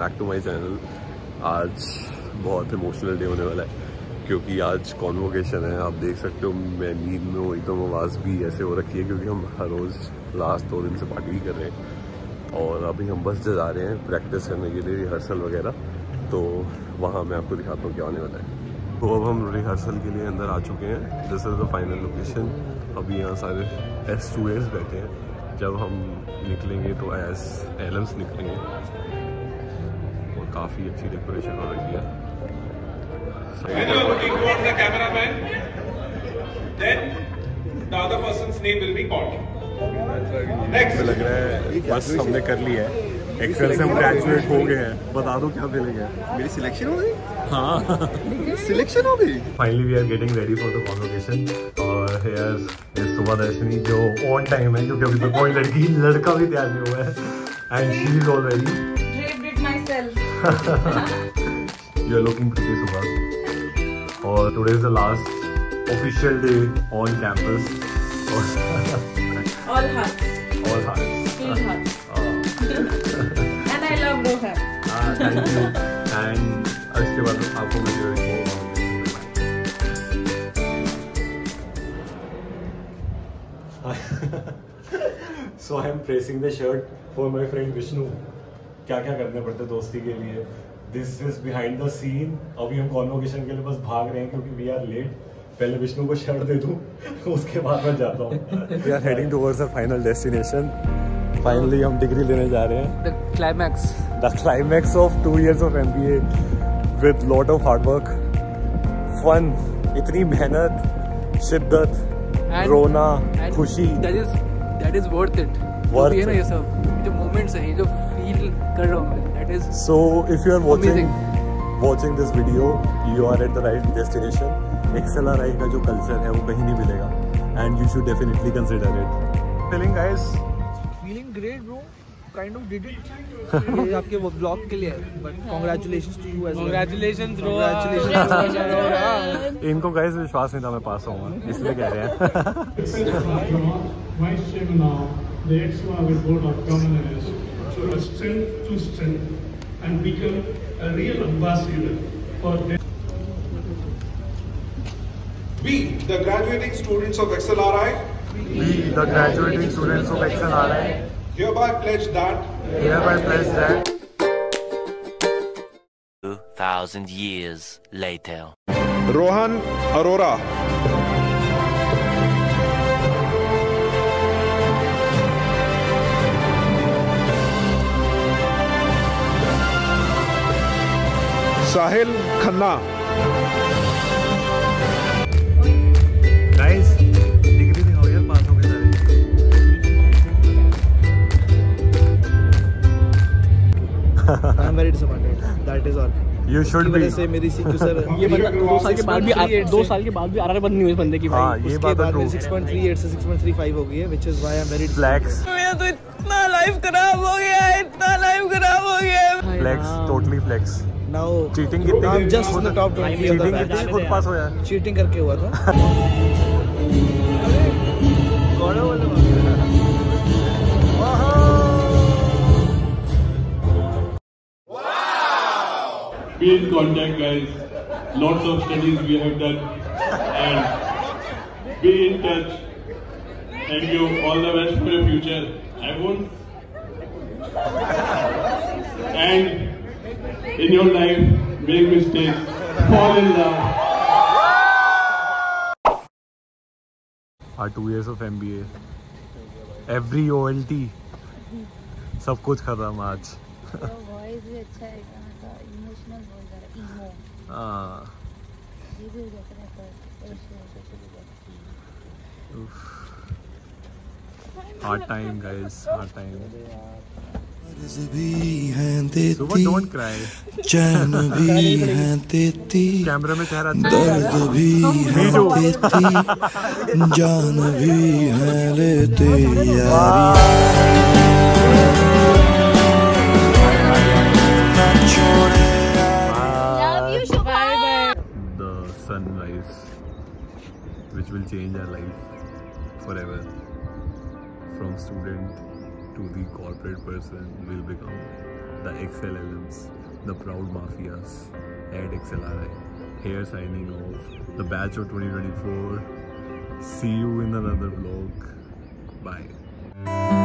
Back to my channel आज बहुत emotional day होने वाला है, क्योंकि आज कॉन्वोकेशन है। आप देख सकते हो, मैं नींद में हुई तो आवाज़ भी ऐसे हो रखी है, क्योंकि हम हर रोज़ लास्ट दो दिन से पार्टी ही कर रहे हैं। और अभी हम बस जा रहे हैं प्रैक्टिस करने के लिए रिहर्सल वगैरह। तो वहाँ मैं आपको दिखाता हूँ क्या होने वाला है। तो अब हम रिहर्सल के लिए अंदर आ चुके हैं। This is the final location अभी यहाँ सारे एस टू बैठे हैं। जब हम निकलेंगे तो एस एलम्स निकलेंगे। काफ़ी अच्छी डेकोरेशन हो रखी है। When you are looking towards the cameraman, then the other person's name will be called. Next. मुझे लग रहा है बस हमने कर लिया है। एक्सेल से हम ग्रेजुएट हो? गए हैं। बता दो क्या फीलिंग है। मेरी सिलेक्शन हो गई? हाँ। सिलेक्शन हो गई? Finally we are getting ready for the convocation और हेयर सुबह दर्शनी जो ऑन टाइम है क्योंकि अभी तक कोई लड़की लड़का भी तैयार नहीं हुआ है। And she is already myself. You are looking pretty सुबह और today is the last official day on campus All hearts, all hearts filled hearts. and I love Rohan. Thank you and इसके बाद आपको वीडियो देखो so I am pressing the shirt for my friend Vishnu क्या क्या करने पड़ते दोस्ती के लिए। This is behind the scene अभी हम कॉन्वोकेशन के लिए बस भाग रहे हैं क्योंकि वी आर लेट पहले विष्णु को शर्ट दे दूँ उसके बाद मैं जाता हूँ। We are heading towards a final destination finally हम डिग्री लेने जा रहे हैं। The climax. the climax of two years of MBA with lot of hard work, fun, इतनी मेहनत शिद्दत And- रोना And खुशी। that is that is worth it. जो Worth है ना ये सब जो moments है ये जो feel कर रहा हूँ is so if you are watching Amazing. watching this video you are at the right destination XLRI का जो culture है वो कहीं नहीं मिलेगा and you should definitely consider it feeling guys feeling great bro kind of did it ये आपके वो ब्लॉग के लिए है but congratulations to you as Congratulations, Rohan. Congratulations इनको गाइस विश्वास नहीं था मैं पास होऊँगा इसलिए कह रहे हैं Vice Chairman of the ex-Mahavir Board of Governors to strength to strength and become a real ambassador for them. We, the graduating students of XLRI, we the graduating students of XLRI hereby pledge that hereby pledge that 2,000 years later. Rohan Arora. Sahil Khanna. Guys degree दिखाओ यार पास हो गए सारे। I am very disappointed that is all you should be से मेरी CQ sir ये दो साल के बाद भी दो साल के बाद भी आर बंद नहीं हुई बंदे की हाँ भाई ये बात है में 6.38 से 6.35 हो गई है which is why I am very flex मेरा तो इतना लाइफ खराब हो गया है इतना लाइफ खराब हो गया है। Flex totally flex now cheating कितनी I am just in the top 20 of cheating कितनी की? पास हो यार चीटिंग करके हुआ था Be in contact, guys. Lots of studies we have done, and be in touch. Thank you. All the best for your future. I won't. And in your life, make mistakes, fall in love. our two years of MBA every OLT सब कुछ खत्म आज voice भी अच्छा है गाना का emotional बहुत ज़्यादा इमो हाँ ये भी देख रहे पर hard time guys hard time भी हैं देती चैन भी हैं देती कैमरे में चेहरा अच्छा दर्द भी हैं देती जान भी हैं लेते sunrise which will change our life forever from student to the corporate person will become the XLLMs, the proud mafias at XLRI. Here signing off the batch of 2024. See you in another vlog. Bye.